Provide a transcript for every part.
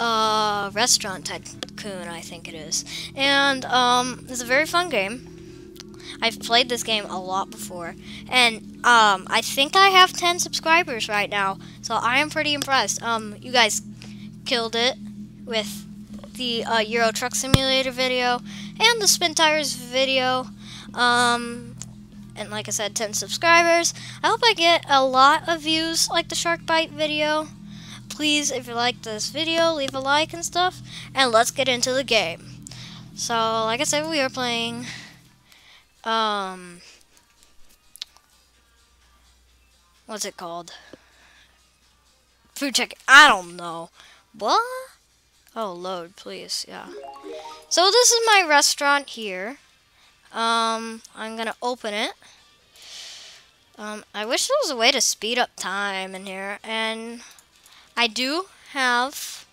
uh, Restaurant Tycoon, I think it is. And um, it's a very fun game. I've played this game a lot before, and um, I think I have 10 subscribers right now, so I am pretty impressed. Um, you guys killed it with the uh, Euro Truck Simulator video and the Spin Tires video. Um, and like I said, 10 subscribers. I hope I get a lot of views like the Shark Bite video. Please, if you like this video, leave a like and stuff. And let's get into the game. So, like I said, we are playing um what's it called? Food check. I don't know. What? Oh, load, please. Yeah. So this is my restaurant here. Um, I'm gonna open it. Um, I wish there was a way to speed up time in here, and I do have.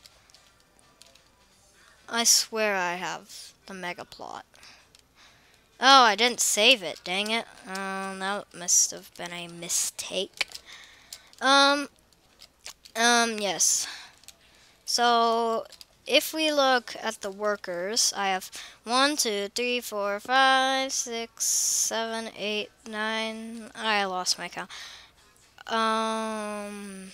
I swear I have the mega plot. Oh, I didn't save it. Dang it. Um, that must have been a mistake. Um, um, yes. So, if we look at the workers, I have one, two, three, four, five, six, seven, eight, nine. I lost my count. Um,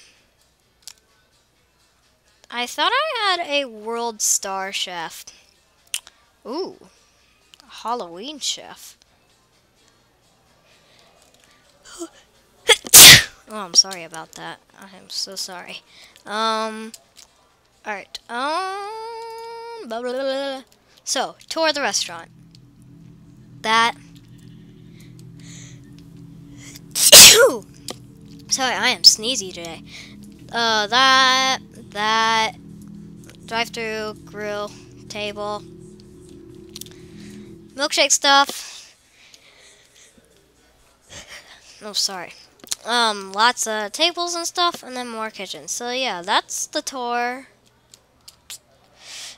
I thought I had a world star chef. Ooh. A Halloween chef. oh, I'm sorry about that. I'm so sorry. Um, alright. Um, blah, blah, blah, So, tour the restaurant. That. sorry, I am sneezy today. Uh, that, that, drive-through, grill, table, milkshake stuff. Oh, sorry. Um, lots of tables and stuff, and then more kitchens. So yeah, that's the tour.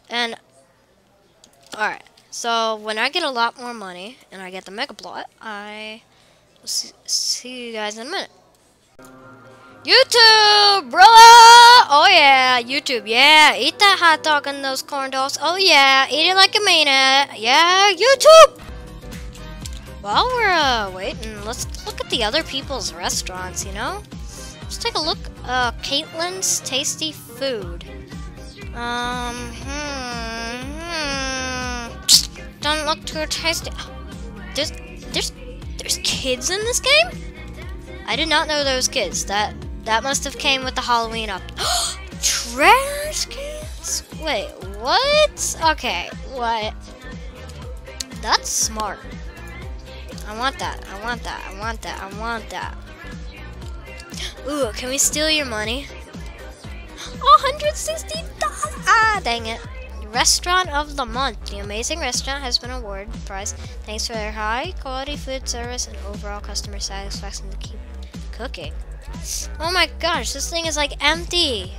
And, alright. So, when I get a lot more money, and I get the mega plot, I see you guys in a minute. YouTube, bro! Oh yeah, YouTube, yeah. Eat that hot dog and those corn dogs. Oh yeah, eat it like you mean it. Yeah, YouTube! While we're uh, waiting, let's look at the other people's restaurants, you know? Let's take a look. Uh, Caitlin's Tasty Food. Um, hmm, hmm. Doesn't look too tasty. There's, there's, there's kids in this game? I did not know was kids. That that must have came with the Halloween up. Trash cans? Wait, what? Okay, what? That's smart. I want that. I want that. I want that. I want that. Ooh, can we steal your money? $160! Ah, dang it. Restaurant of the Month. The amazing restaurant has been awarded the prize thanks for their high quality food service and overall customer satisfaction to keep cooking. Oh my gosh, this thing is like empty.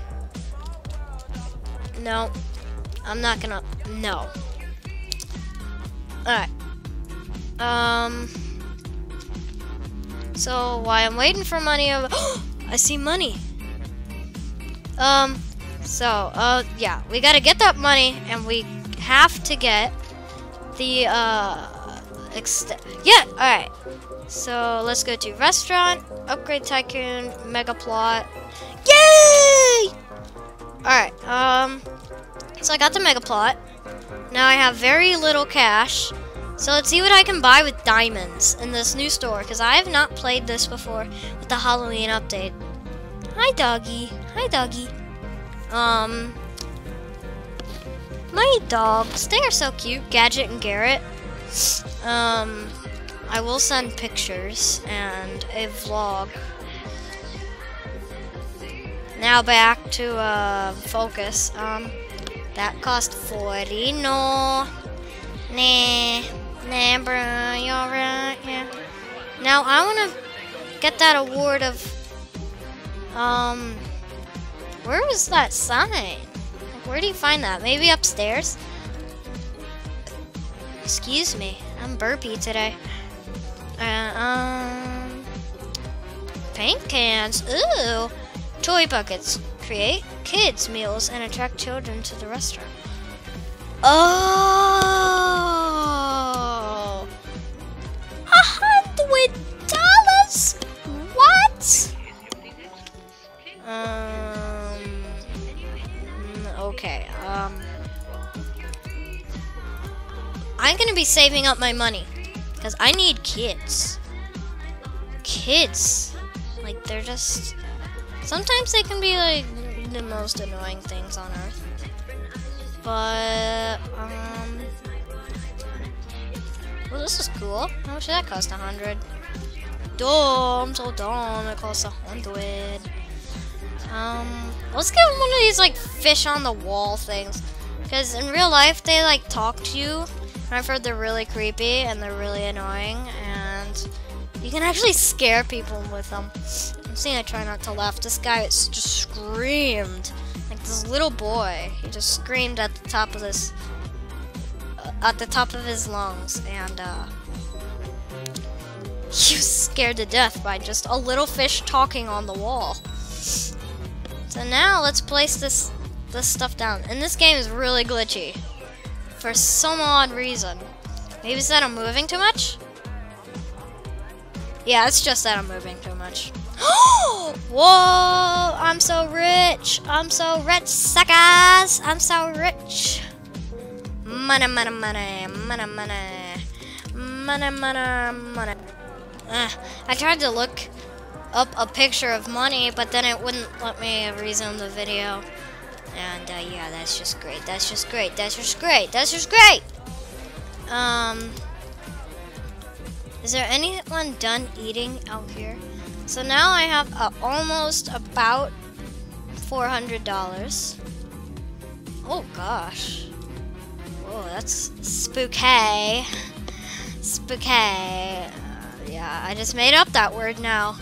No, I'm not gonna, no. Alright. Um, so while I'm waiting for money, I see money. Um, so, uh, yeah, we gotta get that money and we have to get the, uh. Yeah, alright. So let's go to restaurant, upgrade tycoon, mega plot. Yay! Alright, um, so I got the mega plot. Now I have very little cash. So let's see what I can buy with diamonds in this new store, because I have not played this before with the Halloween update. Hi, doggy. Hi, doggy. Um, my dogs, they are so cute. Gadget and Garrett. Um, I will send pictures and a vlog. Now back to uh, focus. Um, that cost 40. No. Nah. Nah, bro. You alright? Yeah. Now I want to get that award of. Um. Where was that sign? Where do you find that? Maybe upstairs? Excuse me. I'm burpy today. Uh, um, paint cans. Ooh, toy buckets. create kids meals and attract children to the restaurant. Oh, a hundred dollars? What? Um. Okay. Um. I'm gonna be saving up my money because I need kids. Kids, like they're just. Sometimes they can be like the most annoying things on earth. But um. Well, this is cool. How much did that cost? A hundred. Dumb, so dumb. It costs a hundred. Um, let's get one of these like fish on the wall things. Because in real life, they like talk to you. And I've heard they're really creepy and they're really annoying. And you can actually scare people with them. I'm seeing I try not to laugh. This guy just screamed. Like this little boy. He just screamed at the top of this. Uh, at the top of his lungs. And, uh. He was scared to death by just a little fish talking on the wall. So now let's place this this stuff down. And this game is really glitchy. For some odd reason. Maybe it's that I'm moving too much? Yeah, it's just that I'm moving too much. Whoa! I'm so rich! I'm so rich, suckers! I'm so rich! Money, money, money, money, money. Money, money, money. Uh, I tried to look up a picture of money, but then it wouldn't let me resume the video. And uh, yeah, that's just great. That's just great. That's just great. That's just great. Um, is there anyone done eating out here? So now I have almost about four hundred dollars. Oh gosh. Whoa, that's spooky. Spooky. Uh, yeah, I just made up that word now.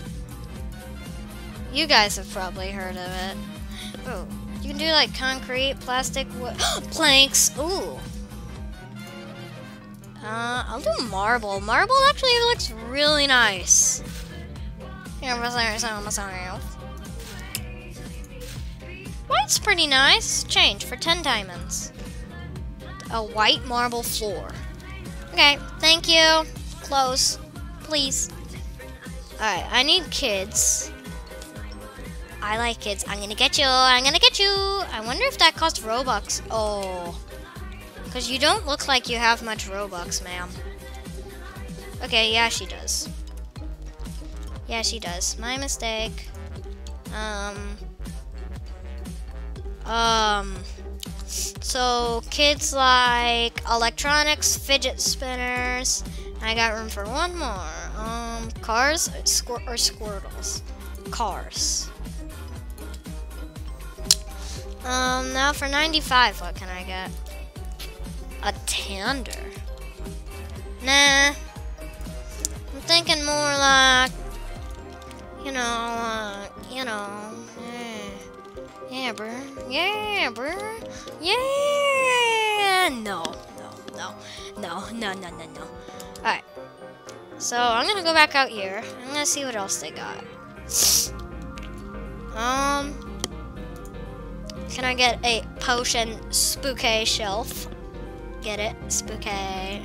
You guys have probably heard of it. Oh, you can do like concrete, plastic, wood, planks. Ooh. Uh, I'll do marble. Marble actually looks really nice. White's pretty nice. Change for 10 diamonds. A white marble floor. Okay, thank you. Close. Please. Alright, I need kids. I like kids. I'm gonna get you. I'm gonna get you. I wonder if that costs Robux. Oh. Because you don't look like you have much Robux, ma'am. Okay, yeah, she does. Yeah, she does. My mistake. Um. Um. So, kids like electronics, fidget spinners. I got room for one more. Um, cars Squir or squirtles? Cars. Um, now for 95, what can I get? A tander. Nah. I'm thinking more like, you know, uh, you know, yeah, yeah, yeah, bro, yeah. No, no, no, no, no, no, no, no. All right. So I'm gonna go back out here. I'm gonna see what else they got. Um. Can I get a potion spooky shelf? Get it? Spooky. Uh,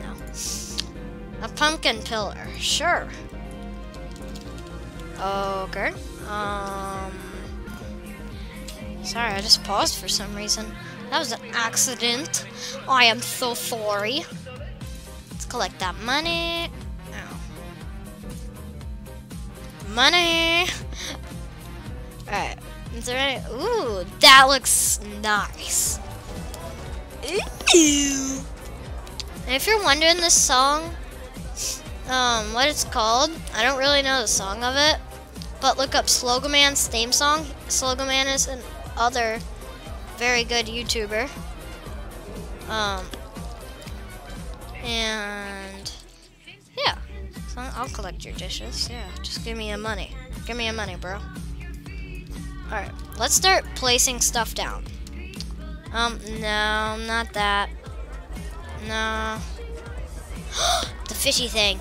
no. A pumpkin pillar. Sure. Okay. Um. Sorry, I just paused for some reason. That was an accident. I am so sorry. Let's collect that money. Oh. Money. Alright. Is there any? Ooh, that looks nice. Ooh. And if you're wondering this song, um, what it's called, I don't really know the song of it, but look up Slogoman's theme song. Slogoman is an other very good YouTuber. Um, and yeah, so I'll collect your dishes. Yeah, just give me your money. Give me your money, bro. Alright, let's start placing stuff down. Um, no, not that. No. the fishy thing.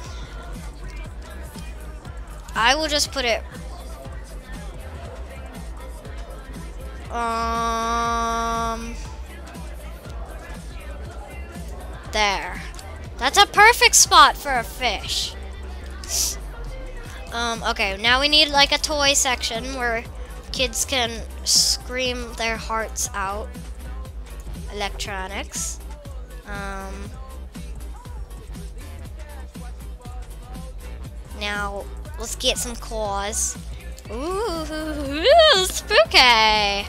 I will just put it... Um. There. That's a perfect spot for a fish. Um, okay, now we need like a toy section where kids can scream their hearts out. Electronics. Um, now, let's get some claws. Ooh, spooky!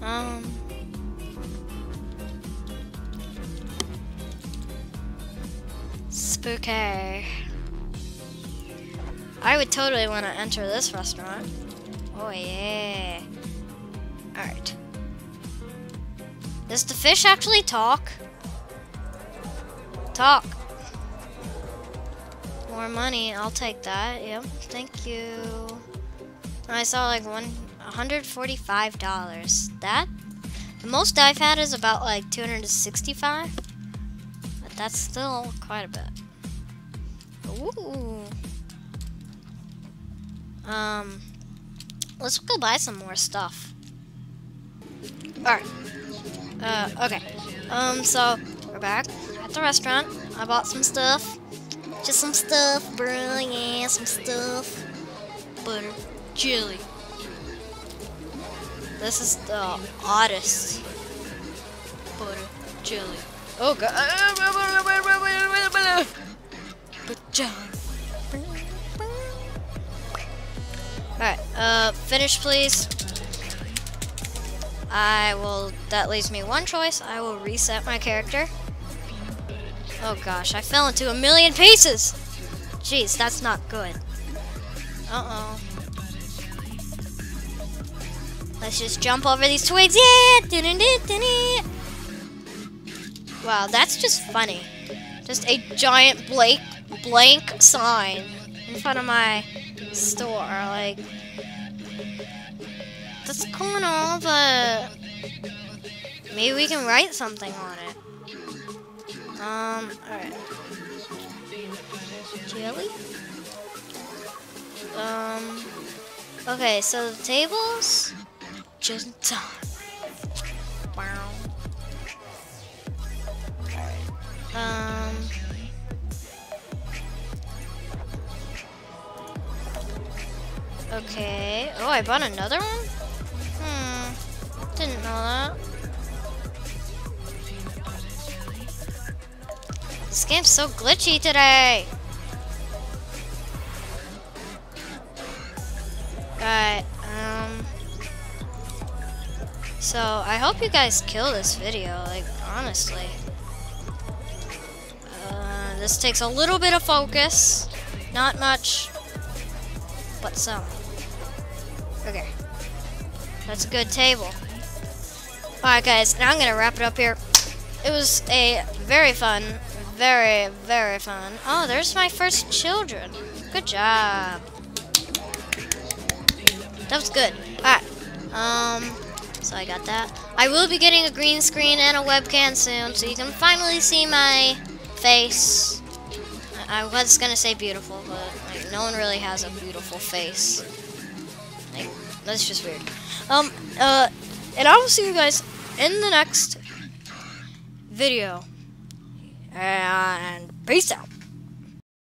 Um... Spooky. I would totally want to enter this restaurant. Oh yeah. Alright. Does the fish actually talk? Talk. More money, I'll take that. Yep, thank you. I saw like one $145. That the most I've had is about like 265. But that's still quite a bit. Ooh. Um, let's go buy some more stuff. Alright. Uh, okay. Um, so, we're back at the restaurant. I bought some stuff. Just some stuff, bro. Yeah, some stuff. Butter. Chili. This is the oddest. Butter. Chili. Oh, God. Alright, uh, finish please. I will, that leaves me one choice. I will reset my character. Oh gosh, I fell into a million pieces! Jeez, that's not good. Uh-oh. Let's just jump over these twigs. Yeah! Wow, that's just funny. Just a giant blank, blank sign in front of my store. Like, that's cool and all, but maybe we can write something on it. Um, alright. Jelly? Um, okay, so the tables, just done. Okay. Oh, I bought another one? Hmm. Didn't know that. This game's so glitchy today. Alright, um... So, I hope you guys kill this video, like, honestly. Uh, this takes a little bit of focus. Not much, but some. Okay. That's a good table. Alright guys, now I'm gonna wrap it up here. It was a very fun, very, very fun. Oh, there's my first children. Good job. That was good. Alright. Um, so I got that. I will be getting a green screen and a webcam soon, so you can finally see my face. I was gonna say beautiful, but like, no one really has a beautiful face. That's just weird. Um, uh, and I will see you guys in the next video. And peace out.